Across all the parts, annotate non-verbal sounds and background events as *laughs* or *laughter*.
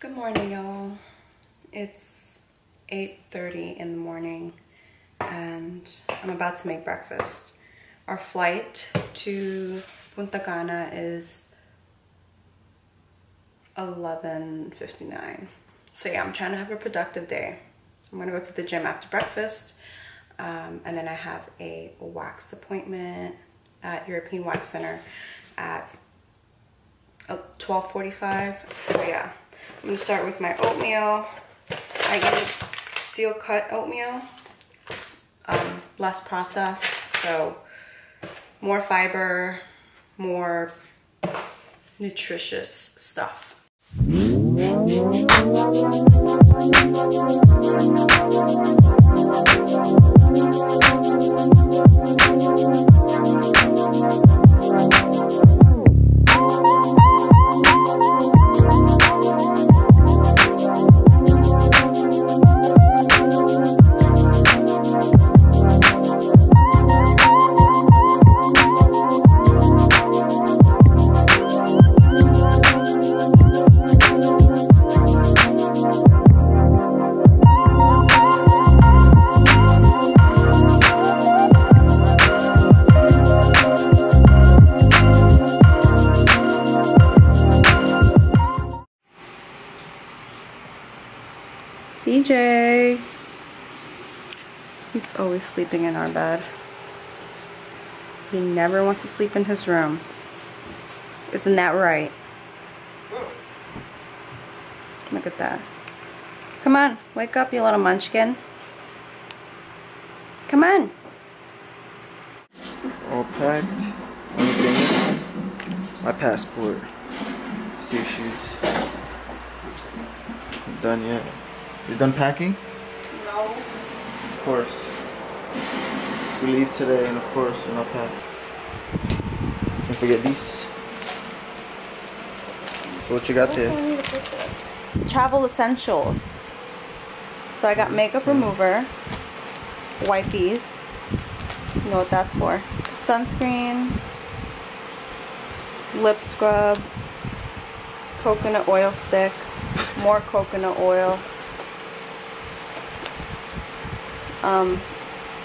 Good morning, y'all. It's 8.30 in the morning and I'm about to make breakfast. Our flight to Punta Cana is 11.59. So yeah, I'm trying to have a productive day. I'm gonna go to the gym after breakfast um, and then I have a wax appointment at European Wax Center at 12.45. So yeah, I'm gonna start with my oatmeal. I eat steel cut oatmeal. It's um, less processed, so more fiber, more nutritious stuff. Sleeping in our bed. He never wants to sleep in his room. Isn't that right? Look at that. Come on, wake up, you little munchkin. Come on. All packed. Anything? My passport. See if she's done yet. You done packing? No. Of course. We leave today and of course not packed. Can't forget these. So what you got there? Travel essentials. So I got makeup remover, wipes. You know what that's for. Sunscreen, lip scrub, coconut oil stick, more coconut oil, um,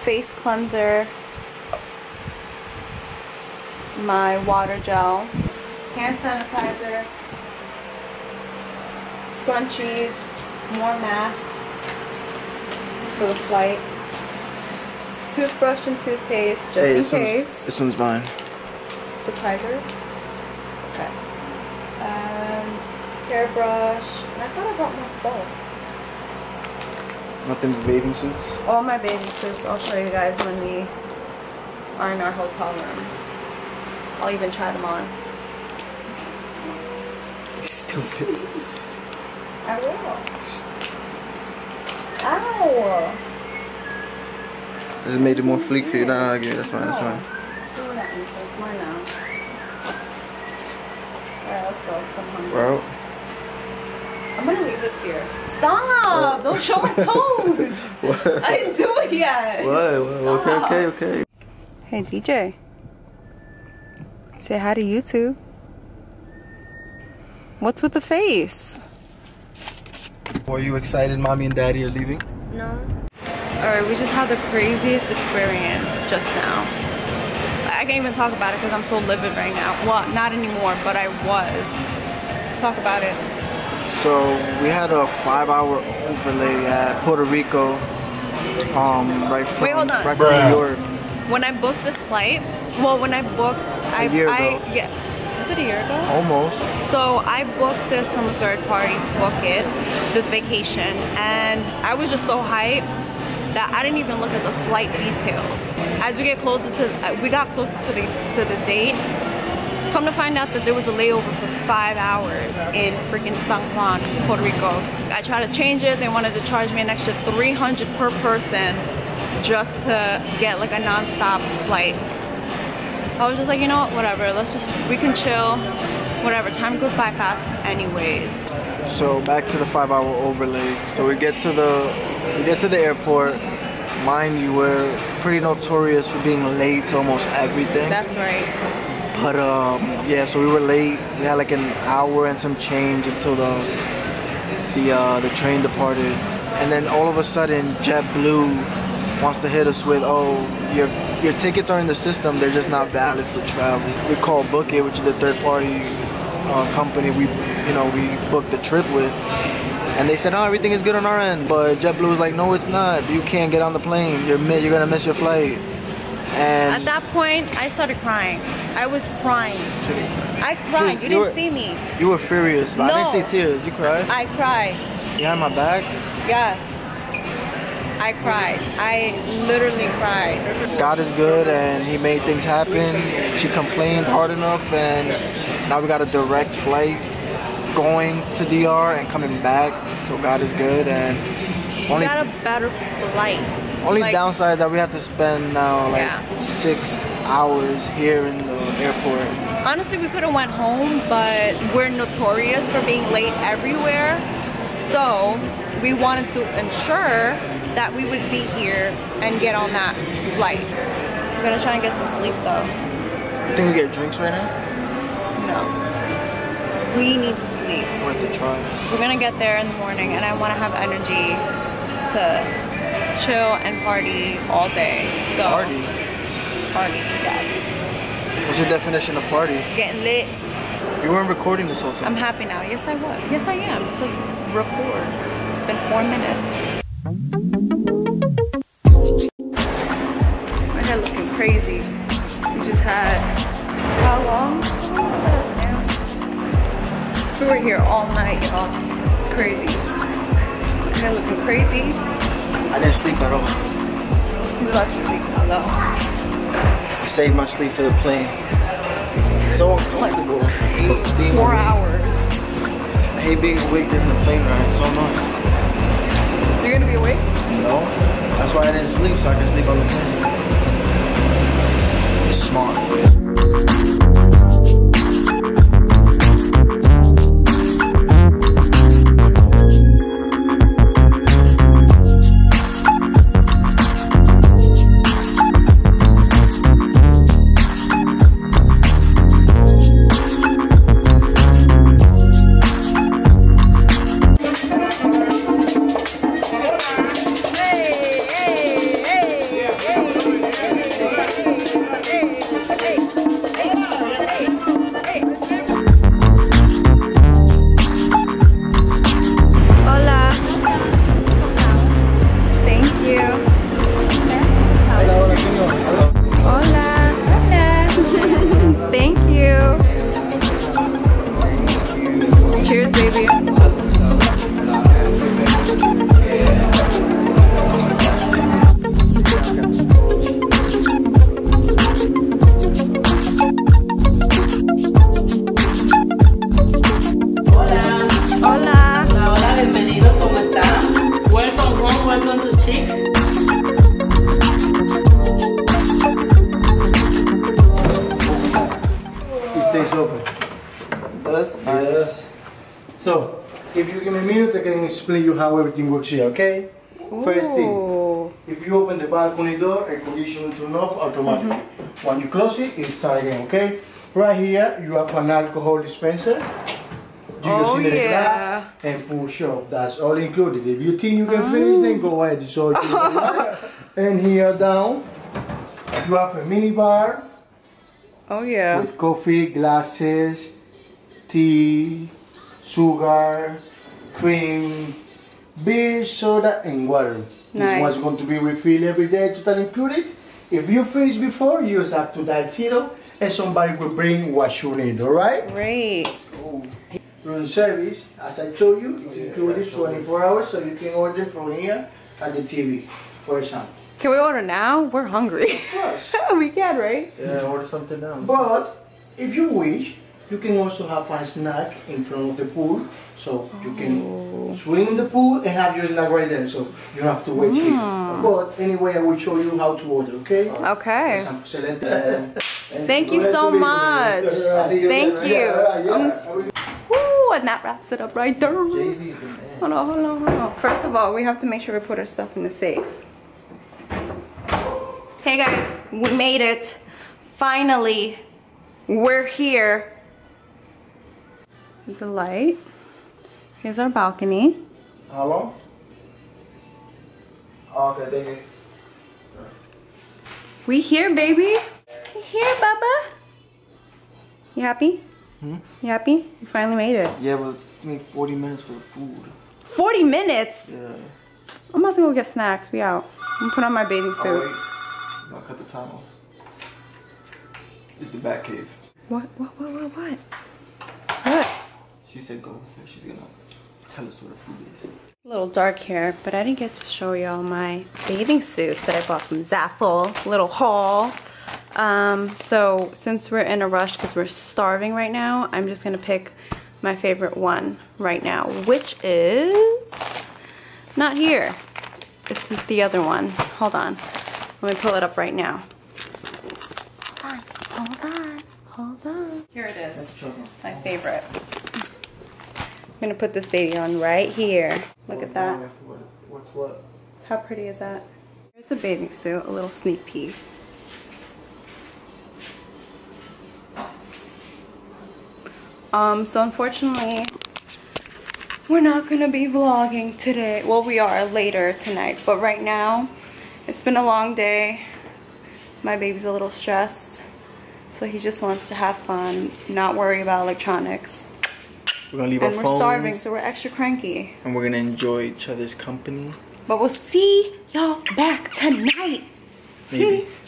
face cleanser, my water gel, hand sanitizer, scrunchies, more masks for the flight, toothbrush and toothpaste just hey, in this case. One's, this one's mine. The tiger? Okay. And hairbrush. And I thought I brought my stuff. Nothing but bathing suits? All my bathing suits. I'll show you guys when we are in our hotel room. I'll even try them on. Stupid. I will. Ow! This made it more fleek for you. Nah, I give it. That's mine. That's mine. Doing that me, so it's mine now. Alright, let's go. 'cause I'm hungry. We're out. I'm gonna leave this here. Stop! Don't show my *laughs* toes! What? I didn't do it yet! What? What? Okay, okay, okay. Hey DJ. Say hi to YouTube. What's with the face? Are you excited mommy and daddy are leaving? No. Alright, we just had the craziest experience just now. I can't even talk about it because I'm so livid right now. Well, not anymore, but I was. Talk about it. So we had a five-hour overlay at Puerto Rico. Um, right from Wait, hold on. right from New York. When I booked this flight, well, when I booked, I, year I, ago. yeah, was it a year ago? Almost. So I booked this from a third party, book it, this vacation, and I was just so hyped that I didn't even look at the flight details. As we get closer to, uh, we got closer to the to the date. Come to find out that there was a layover for five hours in freaking San Juan, Puerto Rico. I tried to change it. They wanted to charge me an extra 300 per person just to get like a non-stop flight. I was just like, you know what, whatever. Let's just, we can chill. Whatever, time goes by fast anyways. So back to the five-hour overlay. So we get to the we get to the airport. Mind you, we're pretty notorious for being late to almost everything. That's right. But um, yeah, so we were late. We had like an hour and some change until the the uh, the train departed, and then all of a sudden JetBlue wants to hit us with, oh, your your tickets are in the system, they're just not valid for travel. We called Book It, which is the third party uh, company we you know we booked the trip with. And they said, oh, everything is good on our end. But JetBlue was like, no, it's not. You can't get on the plane. You're, you're gonna miss your flight. And At that point, I started crying. I was crying. I cried. You You didn't were- see me. You were furious, but I didn't see tears. You cried. I cried. You had my back. Yes. I cried. I literally cried. God is good, and He made things happen. She complained hard enough, and now we got a direct flight going to DR and coming back. So God is good, and We only got a better flight. only like- downside that we have to spend now like Yeah. six hours here in the airport. Honestly, we could have went home, but we're notorious for being late everywhere. So we wanted to ensure that we would be here and get on that flight. We're gonna try and get some sleep though. You think we get drinks right now? No. We need to sleep. Worth a try. We're gonna get there in the morning and I wanna have energy to chill and party all day. So Party. Party, yes. What's your definition of party? Getting lit. You weren't recording this whole time. I'm happy now. Yes, I was. Yes, I am. It says record. It's been four minutes. My head looking crazy. We just had how long? We were here all night, y'all. It's crazy. Head looking crazy. I didn't sleep at all. He's about to sleep though. I saved my sleep for the plane. So uncomfortable. Hate being Four awake. hours. I hate being awake during the plane ride so much. You're gonna be awake? No, that's why I didn't sleep so I could sleep on the plane. Smart. How everything works here, okay? First thing, if you open the balcony door, air conditioning turn off automatically. Mm-hmm. When you close it, it start again, okay? Right here, you have an alcohol dispenser. You Oh, see the yeah. glass and push up. That's all included. If you think you can finish, then go ahead. It's all *laughs* and here down, you have a mini bar Oh yeah. with coffee, glasses, tea, sugar, cream, beer, soda, and water. This one's going to be refilled every day, total included. If you finish before, you just have to dial zero, and somebody will bring what you need. All right? Great. Oh. Room service, as I told you, it's included 24 hours, so you can order from here at the TV, for example. Can we order now? We're hungry. Of course. *laughs* we can, right? Yeah, order something now. But if you wish, you can also have a snack in front of the pool. So you can oh. swim in the pool and have your snack right there. So you don't have to wait here. But anyway, I will show you how to order, okay? Okay. *laughs* Thank you so much. Thank you. Woo, and that wraps it up right there. Hold on, hold on, hold on. First of all, we have to make sure we put our stuff in the safe. Hey guys, we made it. Finally, we're here. There's a light. Here's our balcony. How long? Oh, okay, thank you. We here, baby. We here, Bubba. You happy? Hmm? You happy? You finally made it. Yeah, but it's me 40 minutes for the food. 40 minutes? Yeah. I'm about to go get snacks. We out. I'm gonna put on my bathing Oh, suit. wait. I'll cut the time off. It's the back cave. What? What? What? What? What? What? She said go with her. She's gonna tell us where the food is. A little dark here, but I didn't get to show y'all my bathing suits that I bought from Zaful. Little haul. Um, so since we're in a rush because we're starving right now, I'm just gonna pick my favorite one right now, which is not here. It's the other one. Hold on. Let me pull it up right now. Hold on. Hold on. Hold on. Here it is. My favorite. I'm gonna put this baby on right here. Look at that. What's what? How pretty is that? Here's a bathing suit, a little sneak peek. Um, so unfortunately, we're not gonna be vlogging today. Well, we are later tonight, but right now, it's been a long day. My baby's a little stressed, so he just wants to have fun, not worry about electronics. We're gonna leave And our we're starving, so we're extra cranky. and we're gonna enjoy each other's company. But we'll see y'all back tonight. Maybe. *laughs*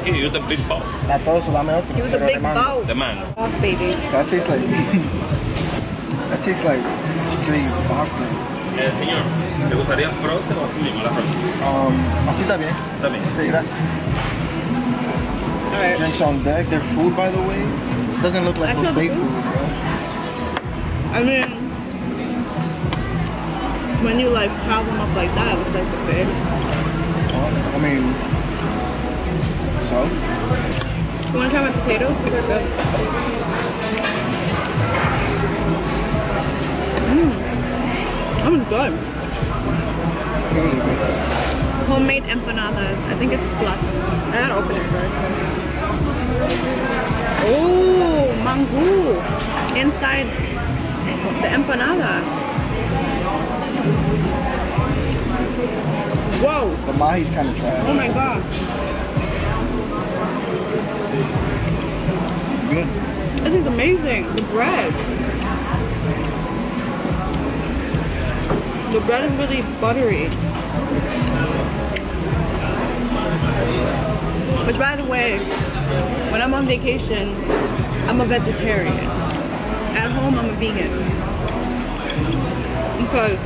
usted es el jefe aquí, you're the big boss. Está todo su dame otro. He was a pero big de boss. The man. Boss baby. That tastes like. that tastes like straight vodka. Eh, señor, ¿le gustaría frozen o así mismo la frozen? Um, así está bien. Está bien. Sí, gracias. Alright. Drinks on deck. Their food, by the way, It doesn't look like Actual buffet food? food, bro. I mean, when you like pile them up like that, it's like a big. I mean, so You wanna try my potatoes? These are good. Mmm. That was good. Homemade empanadas. I think it's black. I gotta open it first. Oh, mango inside the empanada. Whoa! the mahi's kind of trash. Oh my gosh. Good. This is amazing. The bread. The bread is really buttery. Which, by the way, when I'm on vacation, I'm a vegetarian. At home, I'm a vegan. Because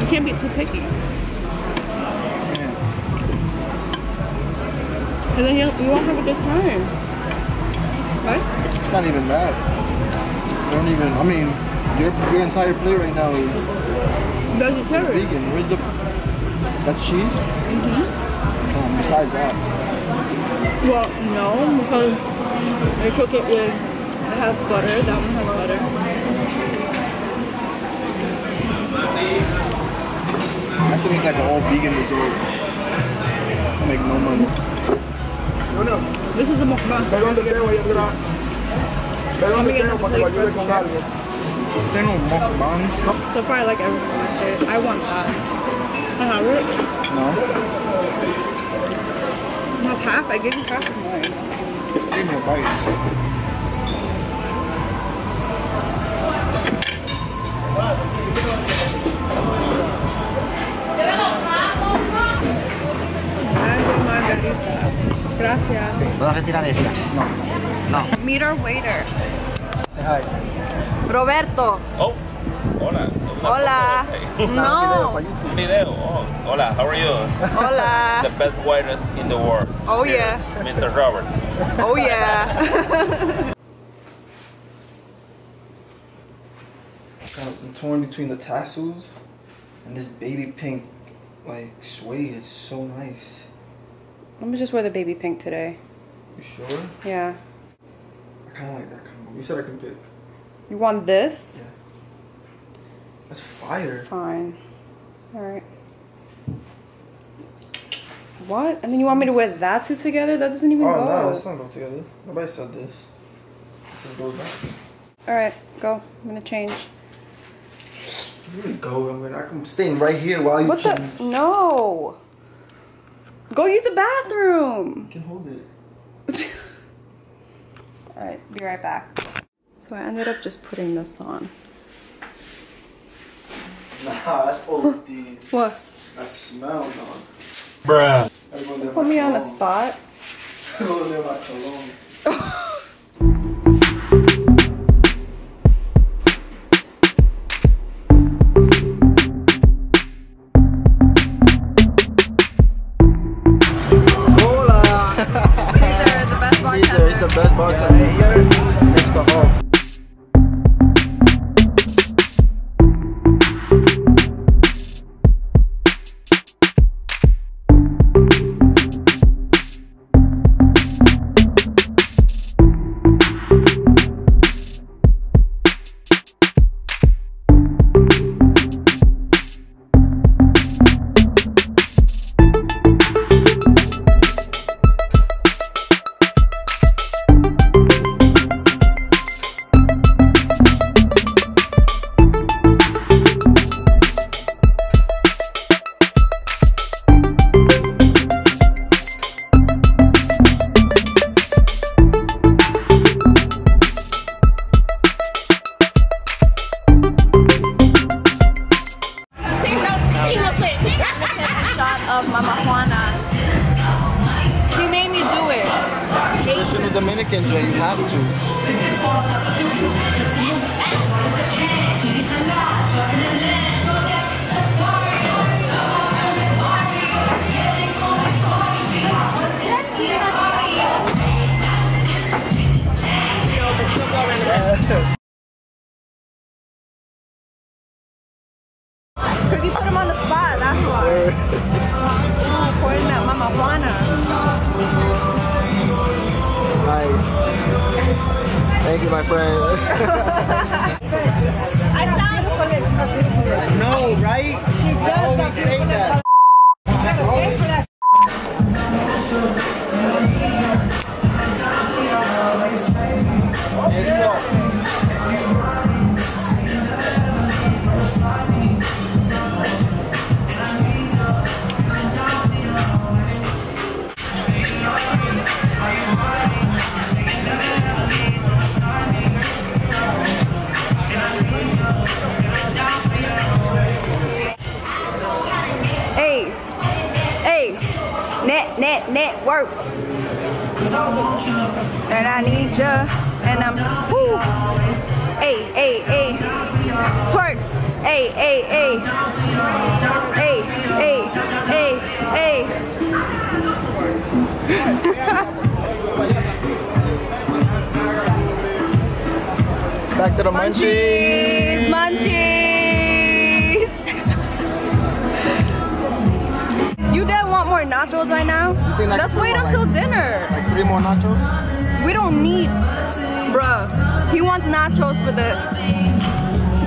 you can't be too picky. And then you, you won't have a good time. Right? It's not even that. Don't even. I mean, your your entire plate right now is Vegetarian. vegan. Where's the? That's cheese. Mm-hmm. Um, besides that, Well, no, because I cook it with, I have butter, that one has butter. I have to make like a whole vegan dessert. I make no money. This is a mukbang. so I'm gonna get- I'm gonna get the plate first, okay? Say no mukbangs. So far, I like everything I want that. I have it. No. Not half, I gave you half of mine. Give me a bite. Mango margarita. Gracias. ¿Puedo retirar esta? No. Meet our waiter. Say hi. Roberto. Oh, hola. Hola. No. Video. Oh, hola, how are you? Hola. The best waiters in the world. Oh, yeah. Mr. Robert. Oh yeah. I'm torn between the tassels and this baby pink like suede. It's so nice. Let me just wear the baby pink today. You sure? Yeah. I kind of like that combo. You said I can pick. You want this? Yeah. That's fire. Fine. Alright. What? And then you want me to wear that two together? That doesn't even Oh go. no, let's not go together. Nobody said this. Back. Alright, go. I'm gonna change. You go. I'm gonna. I'm staying right here while you What change. the? No! Go use the bathroom! You can hold it. *laughs* Alright, be right back. So I ended up just putting this on. Nah, that's OD. *laughs* What? that smell, dog. Bruh. Put me on a spot. *laughs* Thank you, my friend. *laughs* I sound know, right? I always say that. Back to the munchies. Munchies, munchies. You dad want more nachos right now? that Let's wait more until like- dinner. Like three more nachos. We don't need, bruh. He wants nachos for this.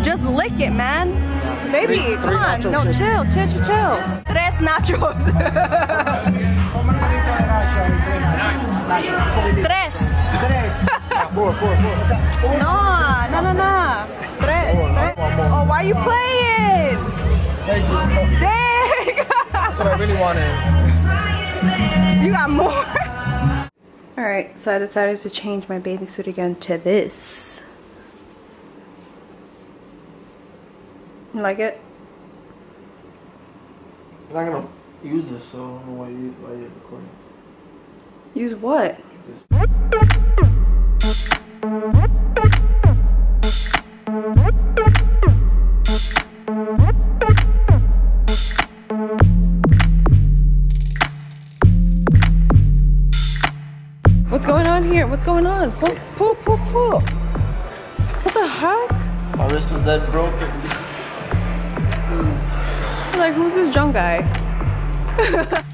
Just lick it, man. Baby, Three- come on. No, chips. chill, chill, chill, chill. Tres nachos. *laughs* Tres. *laughs* Four, four, four. No, no, no, no. Tres. Oh, tres. Oh, why are you playing? Dang. That's what I really wanted. You got more. *laughs* All right, so I decided to change my bathing suit again to this. You like it? I'm not gonna use this, so I don't know why you why you're recording. Use what? What's going on here? What's going on? Pull, pull, pull, pull. What the heck? My wrist was dead broken. Like, who's this drunk guy? *laughs*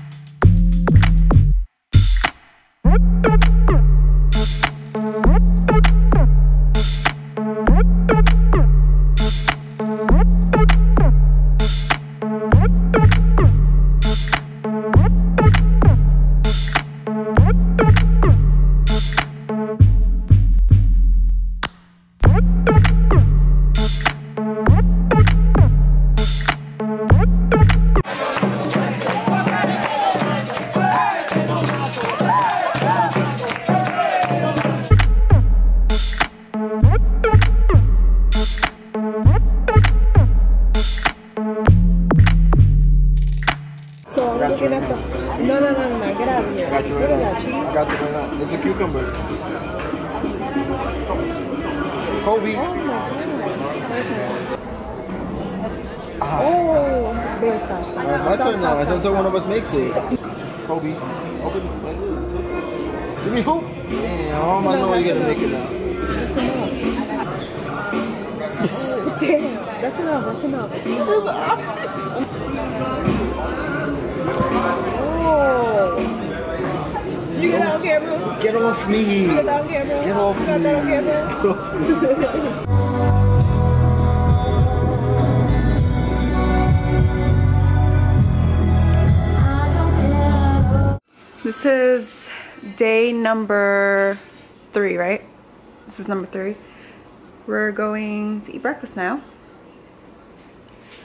This is day number three, right? This is number three. We're going to eat breakfast now.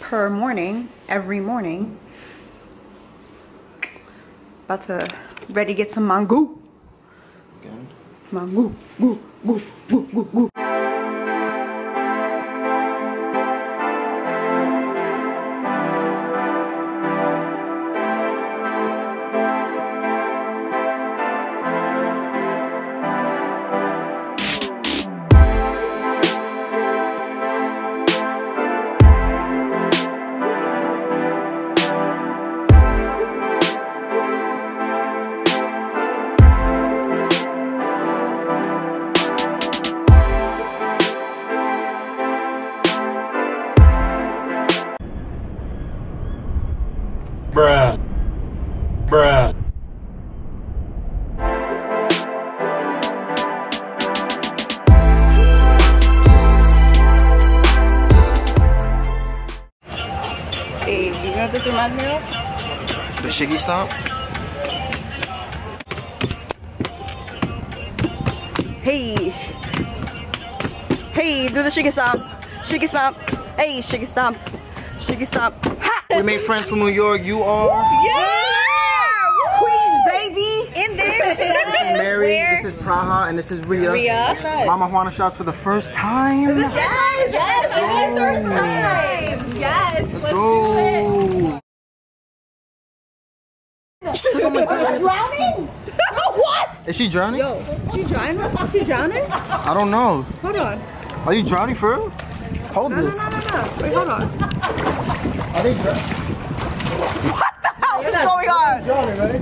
Per morning, every morning. About to ready to get some mango. Again. Mango, goo, goo, goo, goo, goo. The Hey. Hey, do the shiggy stomp. Shiggy stomp. Hey, shiggy stomp. Shiggy stomp. Ha! We made friends from New York. You are Yeah! Queens, baby! In there. This is Mary. This is Praha, and this is Ria. Ria. Mama Juana shots for the first time. Yes, yes, it is our time. Yes. Let's go. Drowning? what? Is she drowning? Yo, she drowning? She drowning? I don't know. Hold on. Are you drowning for real? Hold No, no, this. no, no, no. Wait, hold on. Are they drowning? What the hell is going on? Drowning, right?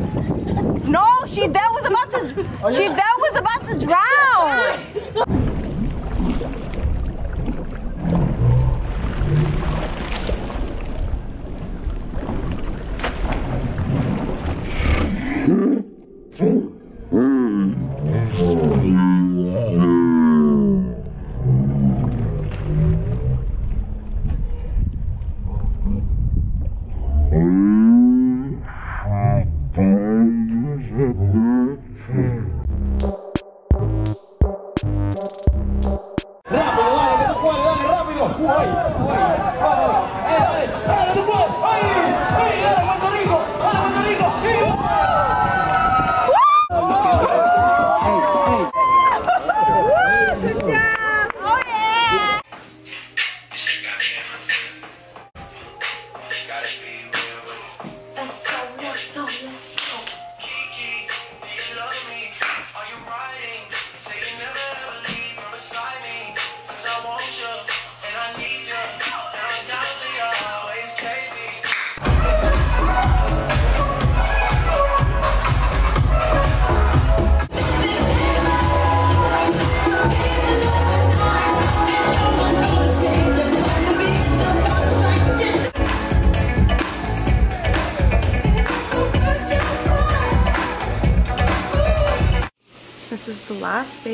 No, she that was about to. Oh, she that was about to drown.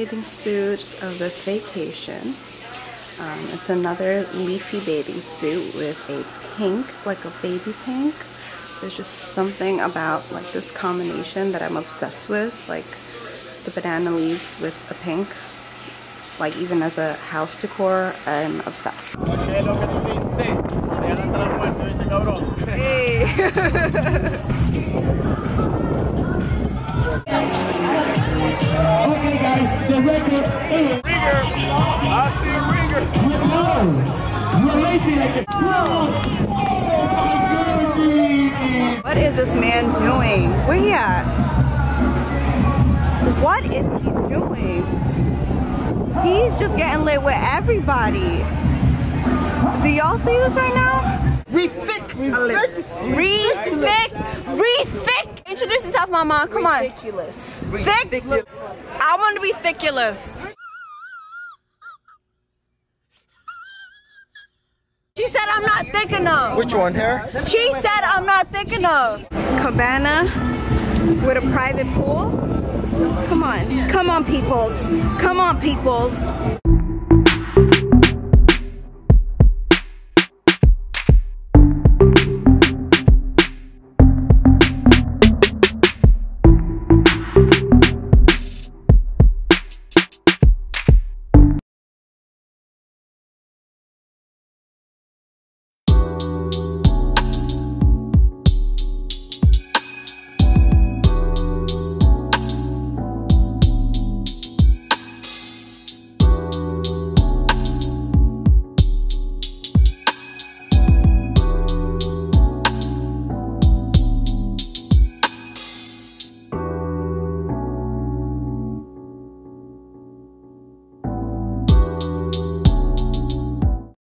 Bathing suit of this vacation. Um, it's another leafy bathing suit with a pink, like a baby pink. There's just something about like this combination that I'm obsessed with, like the banana leaves with a pink. Like even as a house decor, I'm obsessed. Hey. *laughs* Okay, guys, the record is. I see Ringer. We're racing like this. Oh. What is this man doing? Where he at? What is he doing? He's just getting lit with everybody. Do y'all see this right now? Refik. Re-thick, re-thick. Introduce yourself, mama. Come on. Ridiculous. Thick. I want to be thickulous. She said I'm not thick enough. Which one, here? She said I'm not thick enough. Cabana with a private pool. Come on. Come on, peoples. Come on, peoples.